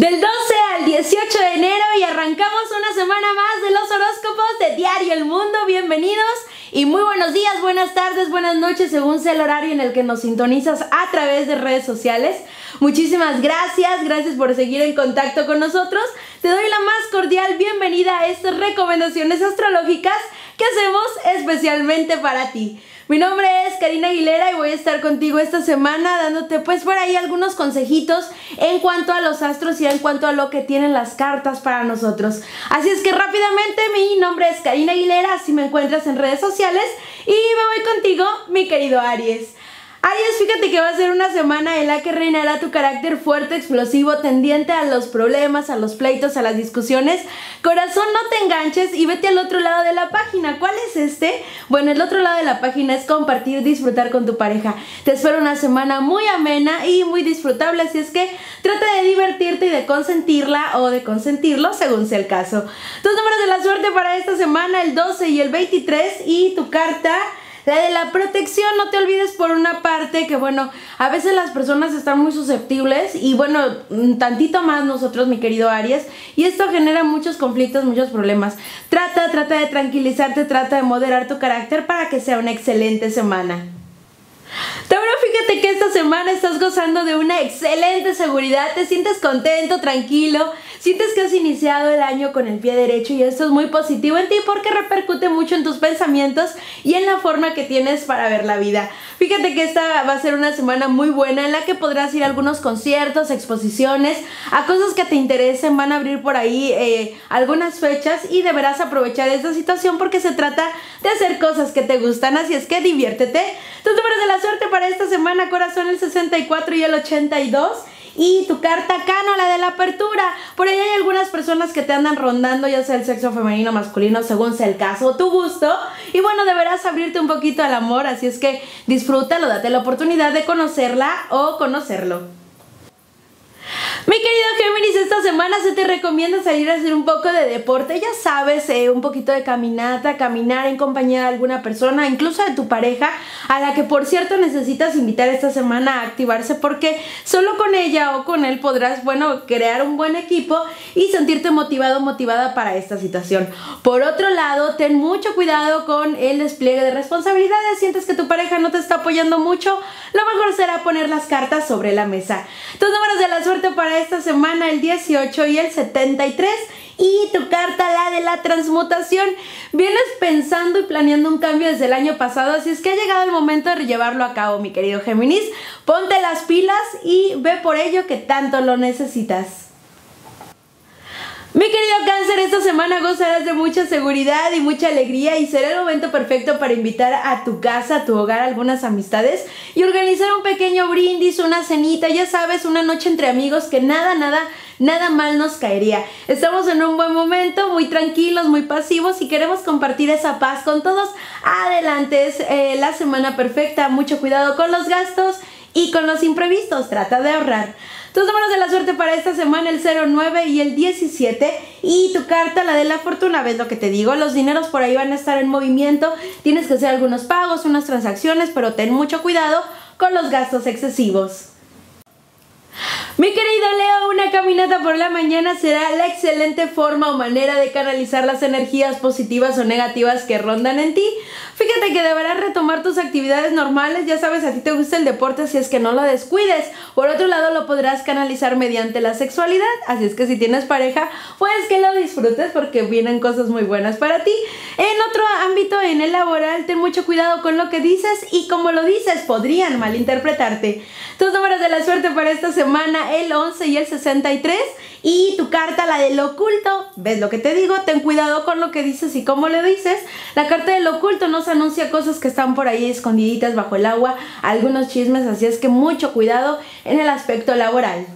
Del 12 al 18 de enero y arrancamos una semana más de los horóscopos de Diario El Mundo. Bienvenidos y muy buenos días, buenas tardes, buenas noches, según sea el horario en el que nos sintonizas a través de redes sociales. Muchísimas gracias, gracias por seguir en contacto con nosotros. Te doy la más cordial bienvenida a estas recomendaciones astrológicas que hacemos especialmente para ti. Mi nombre es Karina Aguilera y voy a estar contigo esta semana dándote pues por ahí algunos consejitos en cuanto a los astros y en cuanto a lo que tienen las cartas para nosotros. Así es que rápidamente mi nombre es Karina Aguilera, así me encuentras en redes sociales y me voy contigo mi querido Aries. Aries, fíjate que va a ser una semana en la que reinará tu carácter fuerte, explosivo, tendiente a los problemas, a los pleitos, a las discusiones. Corazón, no te enganches y vete al otro lado de la página. ¿Cuál es este? Bueno, el otro lado de la página es compartir, disfrutar con tu pareja. Te espero una semana muy amena y muy disfrutable, así es que trata de divertirte y de consentirla o de consentirlo según sea el caso. Tus números de la suerte para esta semana, el 12 y el 23 y tu carta de la protección, no te olvides por una parte que, bueno, a veces las personas están muy susceptibles y, bueno, tantito más nosotros, mi querido Aries, y esto genera muchos conflictos, muchos problemas. Trata, trata de tranquilizarte, trata de moderar tu carácter para que sea una excelente semana. Tauro, fíjate que esta semana estás gozando de una excelente seguridad, te sientes contento, tranquilo, sientes que has iniciado el año con el pie derecho y esto es muy positivo en ti porque repercute mucho en tus pensamientos y en la forma que tienes para ver la vida. Fíjate que esta va a ser una semana muy buena en la que podrás ir a algunos conciertos, exposiciones, a cosas que te interesen, van a abrir por ahí eh, algunas fechas y deberás aprovechar esta situación porque se trata de hacer cosas que te gustan, así es que diviértete. Tus números de la suerte para esta semana, corazón, el 64 y el 82. Y tu carta cano, la de la apertura. Por ahí hay algunas personas que te andan rondando, ya sea el sexo femenino o masculino, según sea el caso o tu gusto. Y bueno, deberás abrirte un poquito al amor, así es que disfrútalo, date la oportunidad de conocerla o conocerlo. Mi querido Géminis, esta semana se te recomienda salir a hacer un poco de deporte, ya sabes, eh, un poquito de caminata, caminar en compañía de alguna persona, incluso de tu pareja, a la que por cierto necesitas invitar esta semana a activarse porque solo con ella o con él podrás, bueno, crear un buen equipo y sentirte motivado, motivada para esta situación. Por otro lado, ten mucho cuidado con el despliegue de responsabilidades, sientes que tu pareja no te está apoyando mucho, lo mejor será poner las cartas sobre la mesa. Tus números de la suerte para esta semana el 18 y el 73 y tu carta la de la transmutación. Vienes pensando y planeando un cambio desde el año pasado, así es que ha llegado el momento de llevarlo a cabo, mi querido Géminis. Ponte las pilas y ve por ello que tanto lo necesitas. Mi querido cáncer, esta semana gozarás de mucha seguridad y mucha alegría y será el momento perfecto para invitar a tu casa, a tu hogar, algunas amistades y organizar un pequeño brindis, una cenita, ya sabes, una noche entre amigos que nada, nada, nada mal nos caería. Estamos en un buen momento, muy tranquilos, muy pasivos y queremos compartir esa paz con todos. Adelante, es eh, la semana perfecta, mucho cuidado con los gastos y con los imprevistos, trata de ahorrar. Tus números de la suerte para esta semana, el 09 y el 17. Y tu carta, la de la fortuna, ves lo que te digo. Los dineros por ahí van a estar en movimiento. Tienes que hacer algunos pagos, unas transacciones, pero ten mucho cuidado con los gastos excesivos. Mi querido Leo, una caminata por la mañana será la excelente forma o manera de canalizar las energías positivas o negativas que rondan en ti. Fíjate que deberás retomar tus actividades normales, ya sabes, a ti te gusta el deporte, así es que no lo descuides. Por otro lado, lo podrás canalizar mediante la sexualidad, así es que si tienes pareja, pues que lo disfrutes porque vienen cosas muy buenas para ti. En otro ámbito, en el laboral, ten mucho cuidado con lo que dices y como lo dices, podrían malinterpretarte. Tus números de la suerte para esta semana, el 11 y el 63. Y tu carta, la del oculto, ¿ves lo que te digo? Ten cuidado con lo que dices y cómo le dices. La carta del oculto nos anuncia cosas que están por ahí escondiditas bajo el agua, algunos chismes, así es que mucho cuidado en el aspecto laboral.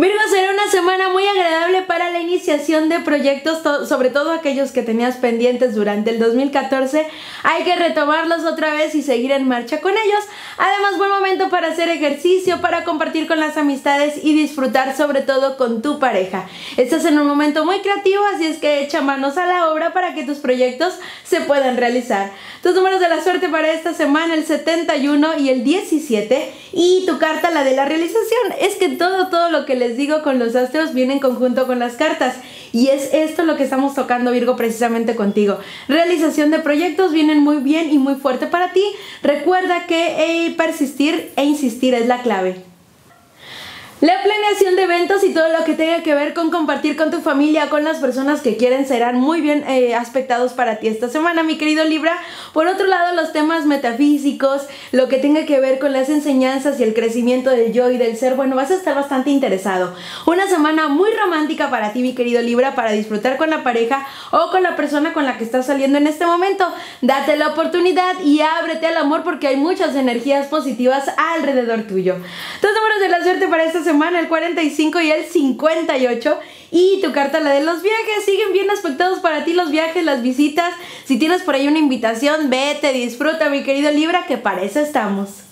Virgo será una semana muy agradable para la reiniciación de proyectos, sobre todo aquellos que tenías pendientes durante el 2014, hay que retomarlos otra vez y seguir en marcha con ellos. Además, buen momento para hacer ejercicio, para compartir con las amistades y disfrutar sobre todo con tu pareja. Estás en un momento muy creativo, así es que echa manos a la obra para que tus proyectos se puedan realizar. Tus números de la suerte para esta semana, el 71 y el 17. Y tu carta, la de la realización. Es que todo, todo lo que les digo con los astros viene en conjunto con las cartas. Y es esto lo que estamos tocando, Virgo, precisamente contigo. Realización de proyectos vienen muy bien y muy fuerte para ti. Recuerda que eh, persistir e insistir es la clave. La planeación de eventos y todo lo que tenga que ver con compartir con tu familia, con las personas que quieren, serán muy bien eh, aspectados para ti esta semana, mi querido Libra. Por otro lado, los temas metafísicos, lo que tenga que ver con las enseñanzas y el crecimiento del yo y del ser, bueno, vas a estar bastante interesado. Una semana muy romántica para ti, mi querido Libra, para disfrutar con la pareja o con la persona con la que estás saliendo en este momento. Date la oportunidad y ábrete al amor porque hay muchas energías positivas alrededor tuyo. Dos números de la suerte para esta semana, el 45 y el 58. Y tu carta, la de los viajes, siguen bien aspectados para ti los viajes, las visitas. Si tienes por ahí una invitación, vete, disfruta, mi querido Libra, que para eso estamos.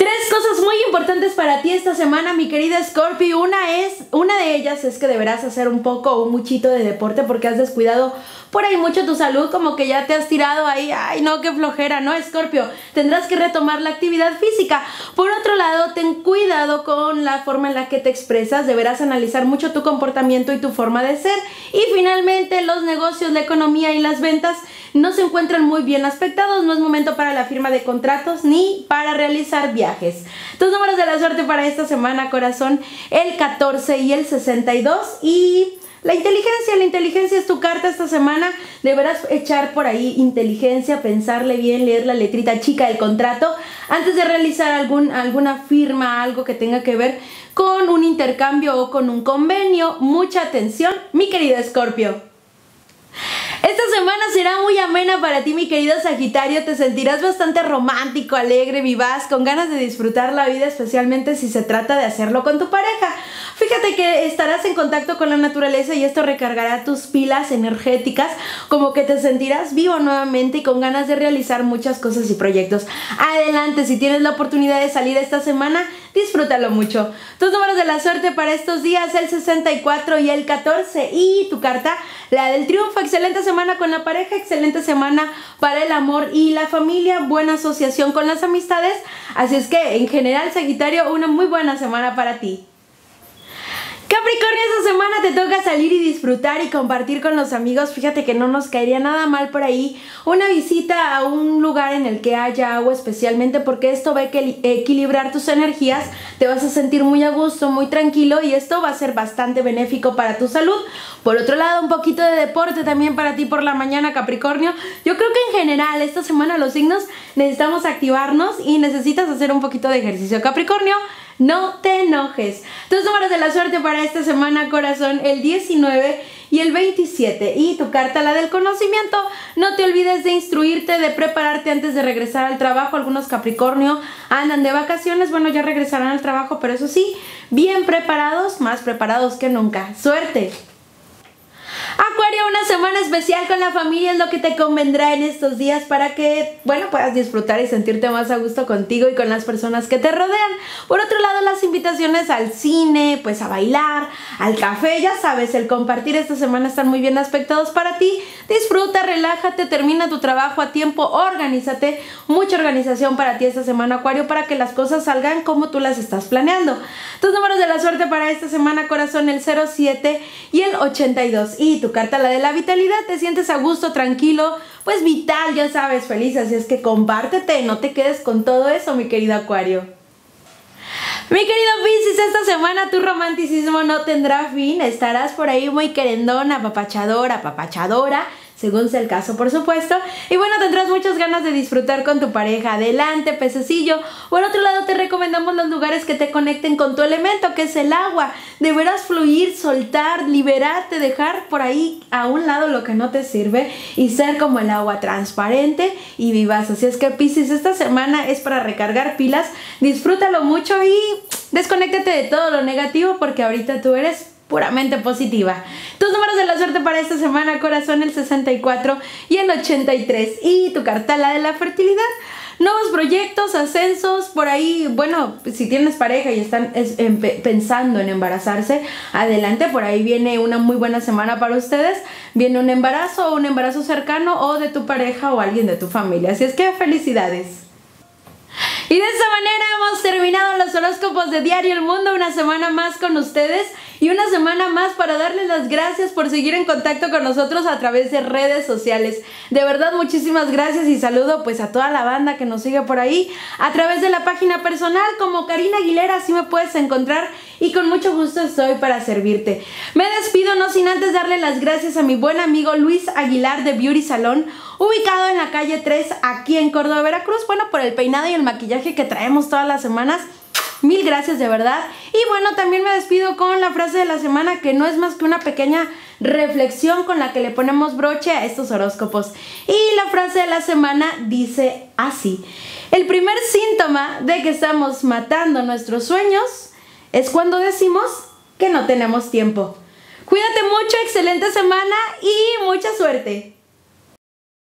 Tres cosas muy importantes para ti esta semana, mi querida Scorpio. Una es, una de ellas es que deberás hacer un poco o un muchito de deporte porque has descuidado por ahí mucho tu salud, como que ya te has tirado ahí, ay no, qué flojera, ¿no, Scorpio? Tendrás que retomar la actividad física. Por otro lado, ten cuidado con la forma en la que te expresas, deberás analizar mucho tu comportamiento y tu forma de ser. Y finalmente, los negocios, la economía y las ventas no se encuentran muy bien aspectados, no es momento para la firma de contratos ni para realizar viajes. Tus números de la suerte para esta semana, corazón, el 14 y el 62 y... La inteligencia, la inteligencia es tu carta esta semana. Deberás echar por ahí inteligencia, pensarle bien, leer la letrita chica del contrato antes de realizar algún, alguna firma, algo que tenga que ver con un intercambio o con un convenio. Mucha atención, mi querido Escorpio. Esta semana será muy amena para ti, mi querido Sagitario. Te sentirás bastante romántico, alegre, vivaz, con ganas de disfrutar la vida, especialmente si se trata de hacerlo con tu pareja. Fíjate que estarás en contacto con la naturaleza y esto recargará tus pilas energéticas, como que te sentirás vivo nuevamente y con ganas de realizar muchas cosas y proyectos. Adelante, si tienes la oportunidad de salir esta semana, disfrútalo mucho. Tus números de la suerte para estos días, el 64 y el 14. Y tu carta, la del triunfo. Excelente semana con la pareja, excelente semana para el amor y la familia, buena asociación con las amistades. Así es que en general, Sagitario, una muy buena semana para ti. Capricornio, esta semana te toca salir y disfrutar y compartir con los amigos. Fíjate que no nos caería nada mal por ahí una visita a un lugar en el que haya agua especialmente porque esto va a equilibrar tus energías, te vas a sentir muy a gusto, muy tranquilo y esto va a ser bastante benéfico para tu salud. Por otro lado, un poquito de deporte también para ti por la mañana, Capricornio. Yo creo que en general esta semana los signos necesitamos activarnos y necesitas hacer un poquito de ejercicio, Capricornio. No te enojes. Tus números de la suerte para esta semana, corazón, el 19 y el 27. Y tu carta, la del conocimiento. No te olvides de instruirte, de prepararte antes de regresar al trabajo. Algunos Capricornio andan de vacaciones. Bueno, ya regresarán al trabajo, pero eso sí, bien preparados, más preparados que nunca. Suerte. Acuario, una semana especial con la familia es lo que te convendrá en estos días para que, bueno, puedas disfrutar y sentirte más a gusto contigo y con las personas que te rodean. Por otro lado, las invitaciones al cine, pues a bailar, al café, ya sabes, el compartir esta semana están muy bien aspectados para ti. Disfruta, relájate, termina tu trabajo a tiempo, organízate. Mucha organización para ti esta semana, Acuario, para que las cosas salgan como tú las estás planeando. Tus números de la suerte para esta semana, corazón, el 07 y el 82. Y tu carta, la de la vitalidad, te sientes a gusto, tranquilo, pues vital, ya sabes, feliz, así es que compártete, no te quedes con todo eso, mi querido Acuario. Mi querido Pisces, esta semana tu romanticismo no tendrá fin, estarás por ahí muy querendona, apapachadora, apapachadora, según sea el caso, por supuesto. Y bueno, tendrás muchas ganas de disfrutar con tu pareja. Adelante, pececillo. Por otro lado, te recomendamos los lugares que te conecten con tu elemento, que es el agua. Deberás fluir, soltar, liberarte, dejar por ahí a un lado lo que no te sirve y ser como el agua transparente y vivaz. Así es que Pisces, esta semana es para recargar pilas. Disfrútalo mucho y desconéctate de todo lo negativo porque ahorita tú eres puramente positiva. Tus números de la suerte para esta semana, corazón, el 64 y el 83. Y tu cartala de la fertilidad. Nuevos proyectos, ascensos, por ahí, bueno, si tienes pareja y están pensando en embarazarse, adelante, por ahí viene una muy buena semana para ustedes. Viene un embarazo o un embarazo cercano o de tu pareja o alguien de tu familia. Así es que felicidades. Y de esta manera hemos terminado los horóscopos de Diario El Mundo, una semana más con ustedes y una semana más para darles las gracias por seguir en contacto con nosotros a través de redes sociales. De verdad, muchísimas gracias y saludo pues a toda la banda que nos sigue por ahí a través de la página personal como Karina Aguilera, así me puedes encontrar y con mucho gusto estoy para servirte. Me despido no sin antes darle las gracias a mi buen amigo Luis Aguilar de Beauty Salón, ubicado en la calle 3 aquí en Córdoba, Veracruz, bueno, por el peinado y el maquillaje que traemos todas las semanas. Mil gracias de verdad. Y bueno, también me despido con la frase de la semana que no es más que una pequeña reflexión con la que le ponemos broche a estos horóscopos. Y la frase de la semana dice así. El primer síntoma de que estamos matando nuestros sueños es cuando decimos que no tenemos tiempo. Cuídate mucho, excelente semana y mucha suerte.